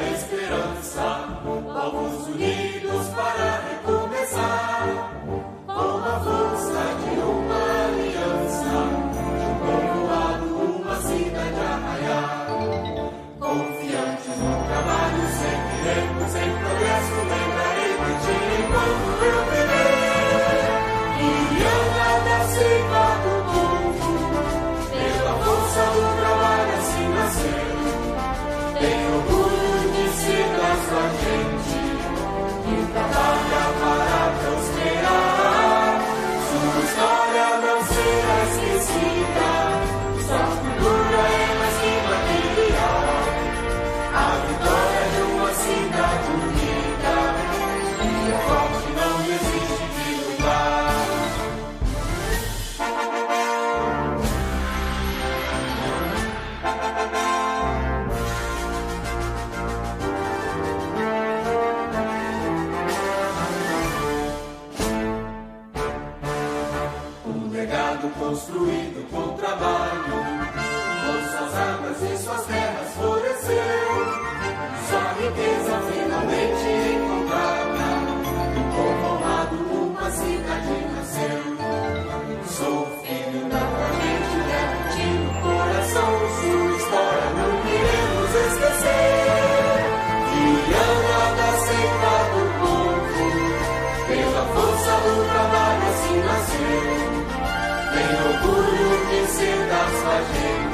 esperança, povos unidos. legado construído com trabalho. my King.